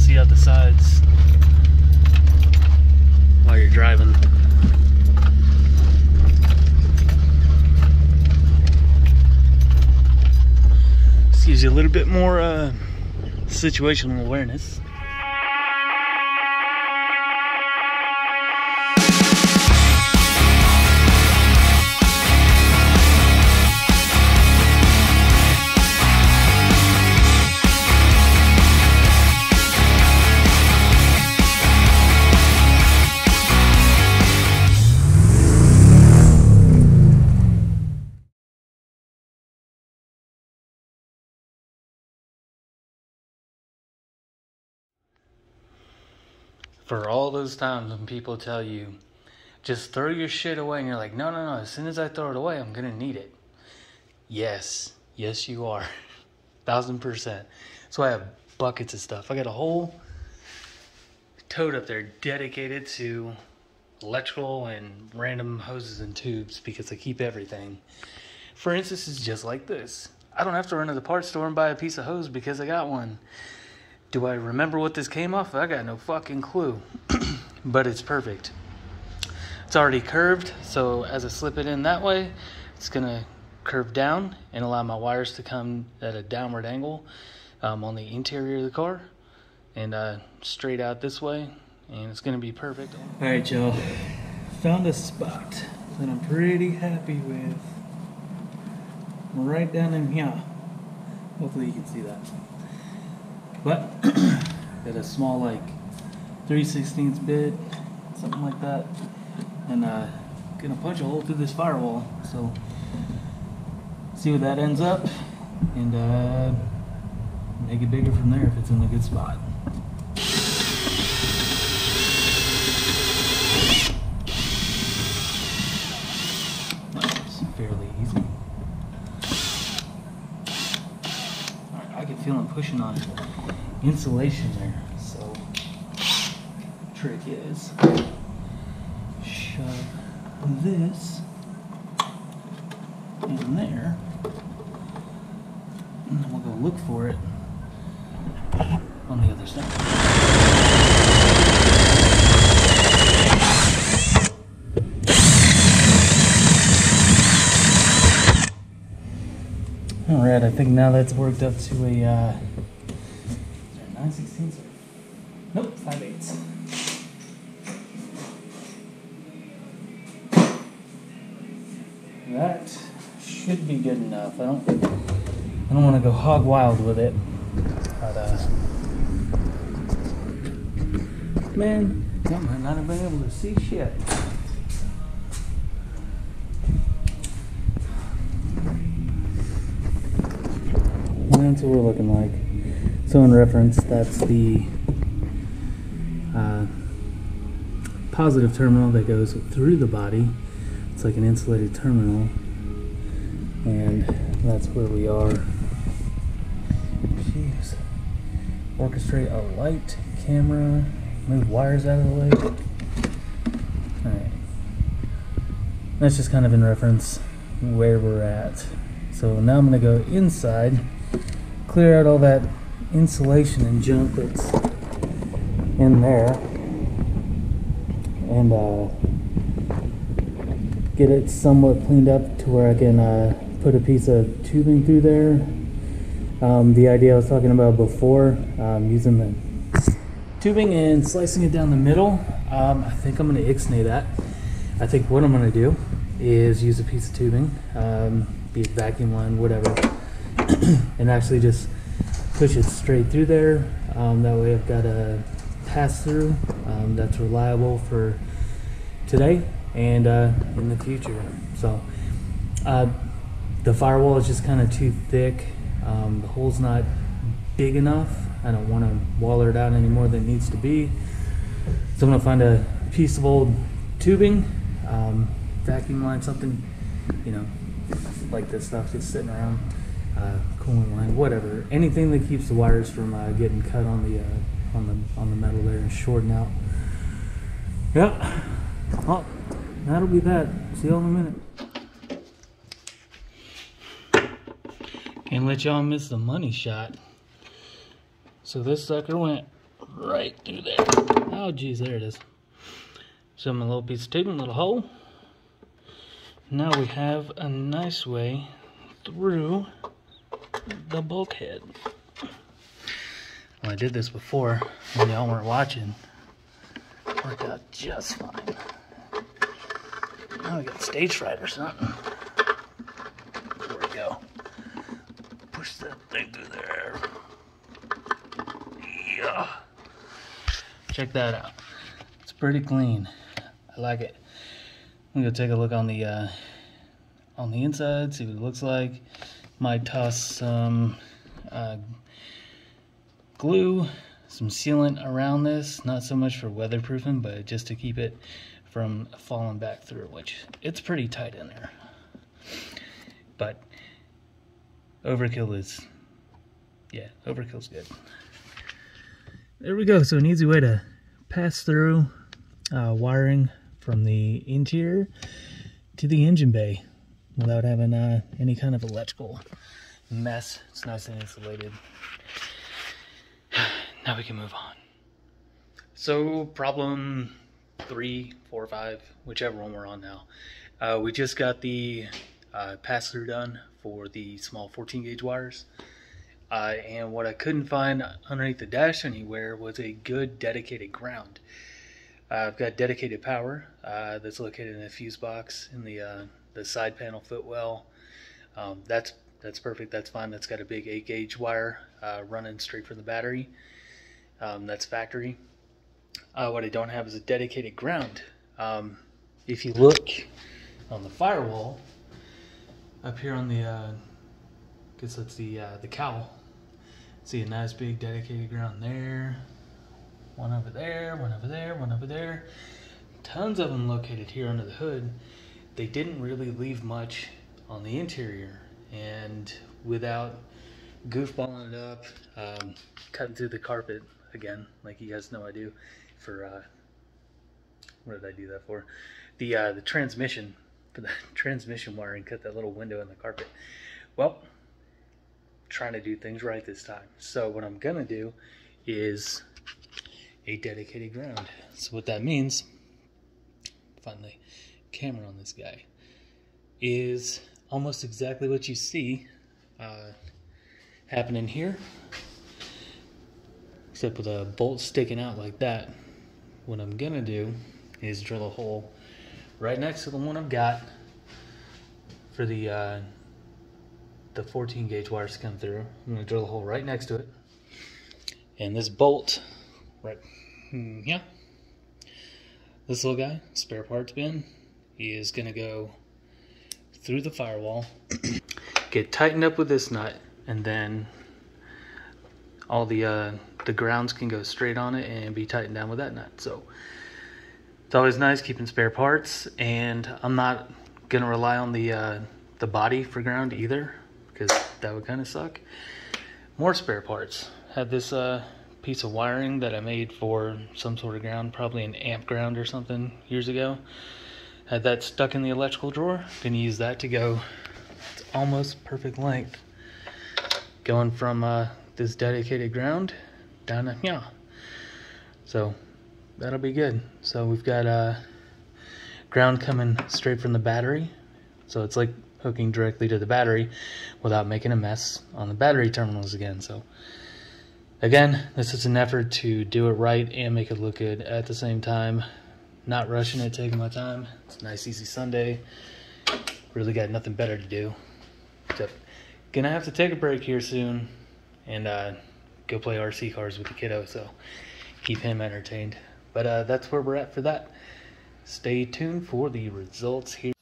see out the sides while you're driving. Just gives you a little bit more uh, situational awareness. For all those times when people tell you, just throw your shit away, and you're like, no, no, no, as soon as I throw it away, I'm gonna need it. Yes, yes, you are. Thousand percent. Why I have buckets of stuff. I got a whole tote up there dedicated to electrical and random hoses and tubes because I keep everything. For instance, it's just like this. I don't have to run to the parts store and buy a piece of hose because I got one. Do I remember what this came off? I got no fucking clue. but it's perfect. It's already curved, so as I slip it in that way, it's gonna curve down and allow my wires to come at a downward angle um, on the interior of the car and uh, straight out this way, and it's gonna be perfect. All right, y'all. Found a spot that I'm pretty happy with. Right down in here. Hopefully you can see that. But got a small like 3 16 bit, something like that. And uh, gonna punch a hole through this firewall. So see where that ends up and uh, make it bigger from there if it's in a good spot. That's fairly easy. I can feel him pushing on insulation there. So trick is shove this in there. And then we'll go look for it on the other side. Alright, I think now that's worked up to a uh, 9 16 Nope, 5 eighths. That should be good enough. I don't I don't want to go hog wild with it. But uh Man, I might not have been able to see shit. That's what we're looking like. So in reference, that's the uh, positive terminal that goes through the body. It's like an insulated terminal. And that's where we are. Jeez. Orchestrate a light, camera, move wires out of the way. Alright. That's just kind of in reference where we're at. So now I'm going to go inside, clear out all that insulation and junk that's in there, and uh, get it somewhat cleaned up to where I can uh, put a piece of tubing through there. Um, the idea I was talking about before, um, using the tubing and slicing it down the middle, um, I think I'm going to ixnay that. I think what I'm going to do is use a piece of tubing, um, be it vacuum line, whatever, and actually just push it straight through there. Um, that way I've got a pass through um, that's reliable for today and uh, in the future. So uh, the firewall is just kind of too thick. Um, the hole's not big enough. I don't want to waller it out any more than it needs to be. So I'm gonna find a piece of old tubing, um, vacuum line, something, you know, like this stuff just sitting around, uh, cooling line, whatever. Anything that keeps the wires from uh, getting cut on the uh, on the on the metal there and shorting out. Yep. Well, that'll be that. See y'all in a minute. Can't let y'all miss the money shot. So this sucker went right through there. Oh, geez, there it is. So my little piece of a little hole. Now we have a nice way through the bulkhead. Well, I did this before when y'all weren't watching. Worked out just fine. Now we got stage fright or something. There we go. Push that thing through there. Yeah. Check that out. It's pretty clean. I like it. I'm gonna take a look on the uh, on the inside, see what it looks like. Might toss some uh, glue, some sealant around this, not so much for weatherproofing, but just to keep it from falling back through, which it's pretty tight in there. But overkill is, yeah, overkill's good. There we go. So an easy way to pass through uh, wiring from the interior to the engine bay without having uh, any kind of electrical mess. It's nice and insulated. Now we can move on. So problem three, four, five, whichever one we're on now. Uh, we just got the uh, pass through done for the small 14 gauge wires. Uh, and what I couldn't find underneath the dash anywhere was a good dedicated ground. Uh, I've got dedicated power uh, that's located in a fuse box in the uh, the side panel footwell. Um, that's that's perfect. That's fine. That's got a big 8 gauge wire running straight from the battery. Um, that's factory. Uh, what I don't have is a dedicated ground. Um, if you look on the firewall, up here on the, uh, guess that's the uh, the cowl. See a nice big dedicated ground there. One over there, one over there, one over there. Tons of them located here under the hood. They didn't really leave much on the interior, and without goofballing it up, um, cutting through the carpet again, like you guys know I do, for uh, what did I do that for? The uh, the transmission for the transmission wiring cut that little window in the carpet. Well, trying to do things right this time. So what I'm gonna do is a dedicated ground. So what that means, the camera on this guy, is almost exactly what you see uh, happening here, except with a bolt sticking out like that what I'm gonna do is drill a hole right next to the one I've got for the uh, the 14 gauge wires to come through. I'm gonna drill a hole right next to it, and this bolt, right, hmm, yeah, this little guy, spare parts bin, is gonna go through the firewall, get tightened up with this nut, and then all the uh, the grounds can go straight on it and be tightened down with that nut. So it's always nice keeping spare parts, and I'm not gonna rely on the uh, the body for ground either because that would kind of suck. More spare parts. Had this uh, piece of wiring that I made for some sort of ground, probably an amp ground or something years ago. Had that stuck in the electrical drawer. Gonna use that to go. It's almost perfect length. Going from uh, this dedicated ground down to yeah. So that'll be good. So we've got uh, ground coming straight from the battery. So it's like hooking directly to the battery without making a mess on the battery terminals again. So again, this is an effort to do it right and make it look good at the same time. Not rushing it, taking my time. It's a nice easy Sunday. Really got nothing better to do. Except gonna have to take a break here soon and uh, go play RC cars with the kiddo. So keep him entertained. But uh, that's where we're at for that. Stay tuned for the results here.